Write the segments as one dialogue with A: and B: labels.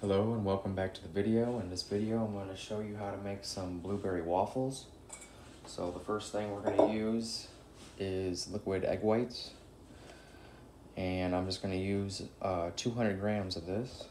A: Hello and welcome back to the video. In this video I'm going to show you how to make some blueberry waffles. So the first thing we're going to use is liquid egg whites. And I'm just going to use uh, 200 grams of this.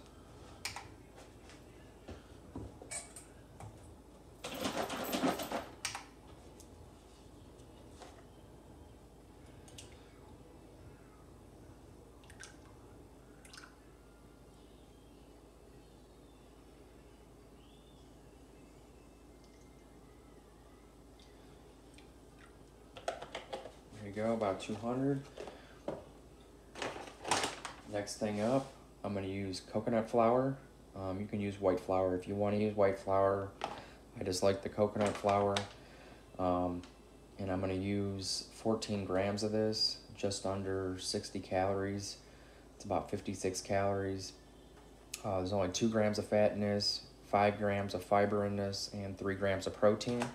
A: Go, about 200. Next thing up, I'm going to use coconut flour. Um, you can use white flour if you want to use white flour. I just like the coconut flour. Um, and I'm going to use 14 grams of this, just under 60 calories. It's about 56 calories. Uh, there's only 2 grams of fat in this, 5 grams of fiber in this, and 3 grams of protein.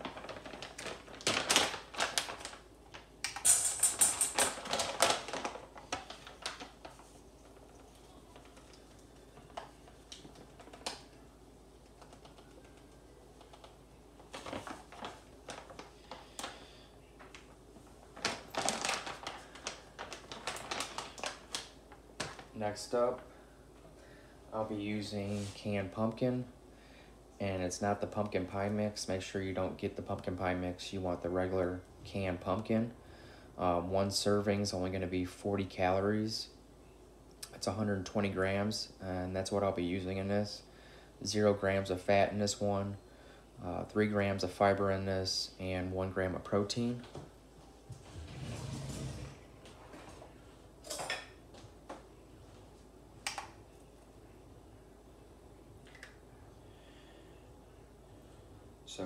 A: Next up, I'll be using canned pumpkin and it's not the pumpkin pie mix. Make sure you don't get the pumpkin pie mix. You want the regular canned pumpkin. Um, one serving is only going to be 40 calories. It's 120 grams and that's what I'll be using in this. Zero grams of fat in this one, uh, three grams of fiber in this, and one gram of protein.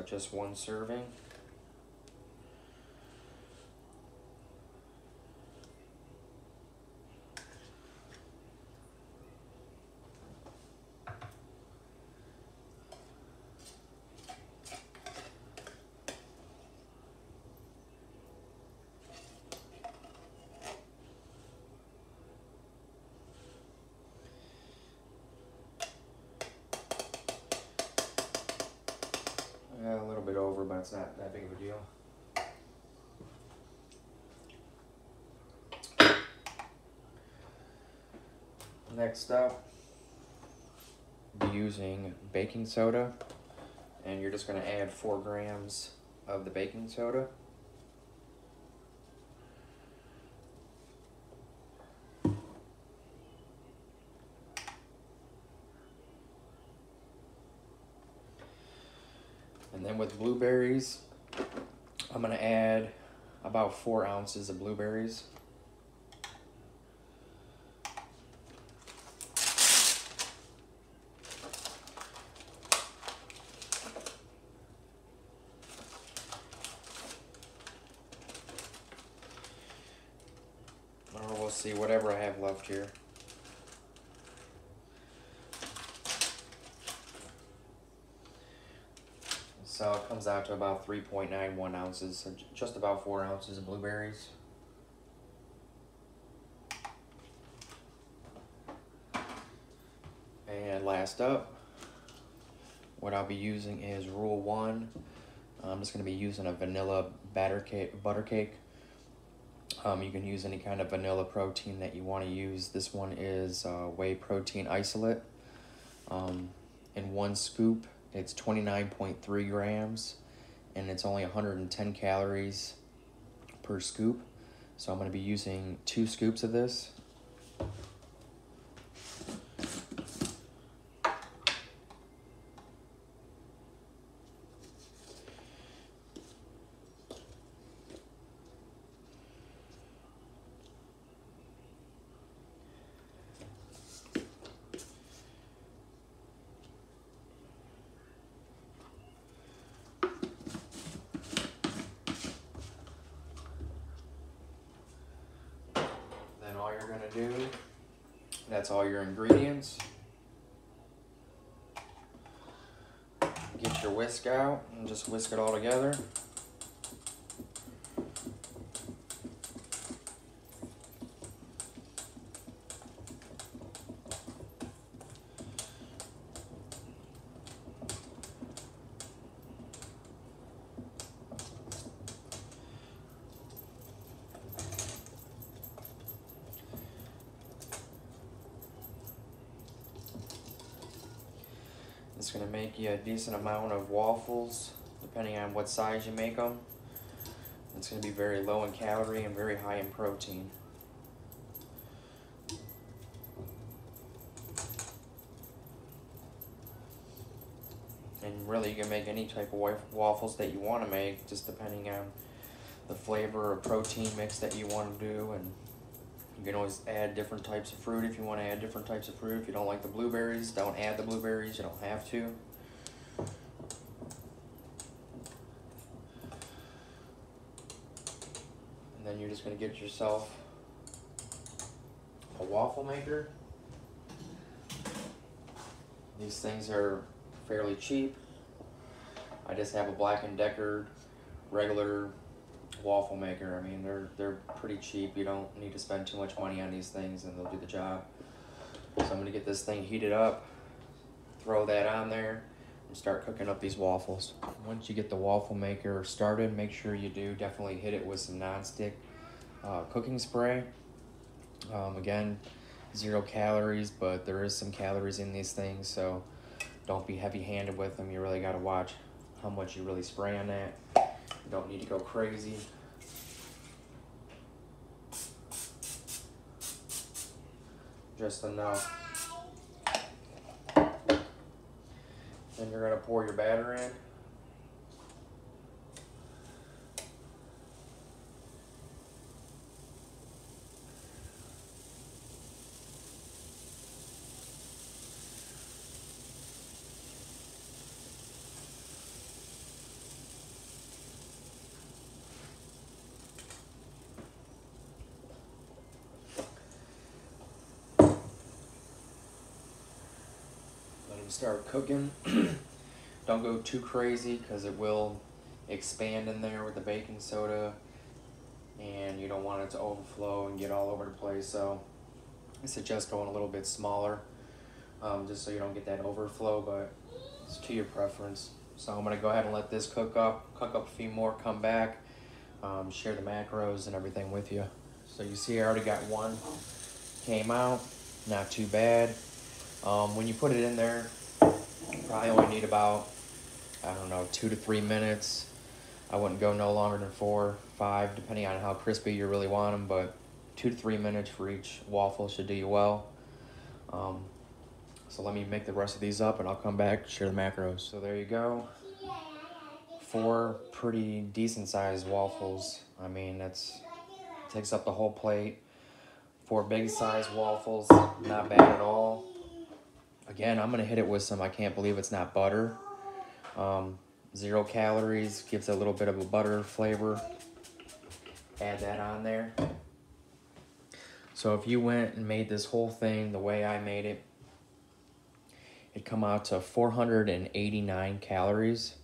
A: Just one serving. a little it's not that big of a deal. Next up, using baking soda, and you're just going to add four grams of the baking soda. And then with blueberries, I'm gonna add about four ounces of blueberries. Or we'll see whatever I have left here. So it comes out to about 3.91 ounces, so just about 4 ounces of blueberries. And last up, what I'll be using is Rule 1. I'm just going to be using a vanilla batter cake, butter cake. Um, you can use any kind of vanilla protein that you want to use. This one is uh, whey protein isolate. Um, in one scoop, it's 29.3 grams and it's only 110 calories per scoop. So I'm going to be using two scoops of this. you're gonna do. That's all your ingredients. Get your whisk out and just whisk it all together. It's gonna make you a decent amount of waffles, depending on what size you make them. It's gonna be very low in calorie and very high in protein. And really, you can make any type of waffles that you want to make, just depending on the flavor or protein mix that you want to do. And you can always add different types of fruit if you want to add different types of fruit. If you don't like the blueberries, don't add the blueberries. You don't have to. And then you're just going to get yourself a waffle maker. These things are fairly cheap. I just have a Black & Decker regular waffle maker. I mean, they're they're pretty cheap. You don't need to spend too much money on these things and they'll do the job. So I'm gonna get this thing heated up, throw that on there, and start cooking up these waffles. Once you get the waffle maker started, make sure you do definitely hit it with some non-stick uh, cooking spray. Um, again, zero calories, but there is some calories in these things, so don't be heavy-handed with them. You really got to watch how much you really spray on that. You don't need to go crazy. Just enough. Then you're going to pour your batter in. Start cooking. Don't go too crazy because it will expand in there with the baking soda and you don't want it to overflow and get all over the place. So I suggest going a little bit smaller um, just so you don't get that overflow, but it's to your preference. So I'm gonna go ahead and let this cook up, cook up a few more, come back, um, share the macros and everything with you. So you see I already got one, came out, not too bad. Um, when you put it in there, Probably only need about, I don't know, two to three minutes. I wouldn't go no longer than four, five, depending on how crispy you really want them, but two to three minutes for each waffle should do you well. Um, so let me make the rest of these up and I'll come back, share the macros. So there you go. Four pretty decent sized waffles. I mean, that's takes up the whole plate. Four big sized waffles, not bad at all. Again, I'm going to hit it with some, I can't believe it's not butter. Um, zero calories, gives a little bit of a butter flavor. Add that on there. So if you went and made this whole thing the way I made it, it'd come out to 489 calories,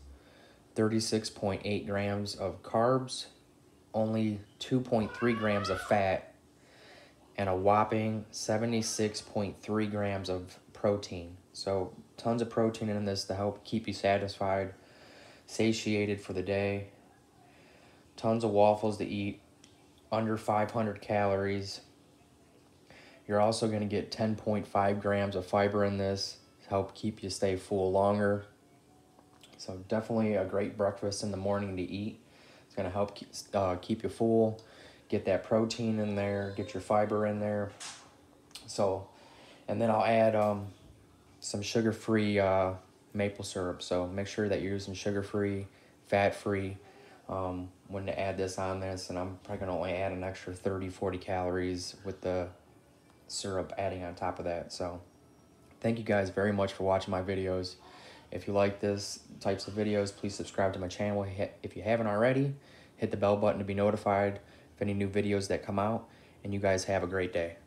A: 36.8 grams of carbs, only 2.3 grams of fat, and a whopping 76.3 grams of protein. So tons of protein in this to help keep you satisfied, satiated for the day. Tons of waffles to eat, under 500 calories. You're also going to get 10.5 grams of fiber in this to help keep you stay full longer. So definitely a great breakfast in the morning to eat. It's going to help keep, uh, keep you full, get that protein in there, get your fiber in there. So and then I'll add um, some sugar-free uh, maple syrup. So make sure that you're using sugar-free, fat-free um, when to add this on this. And I'm probably going to only add an extra 30, 40 calories with the syrup adding on top of that. So thank you guys very much for watching my videos. If you like this types of videos, please subscribe to my channel. If you haven't already, hit the bell button to be notified of any new videos that come out. And you guys have a great day.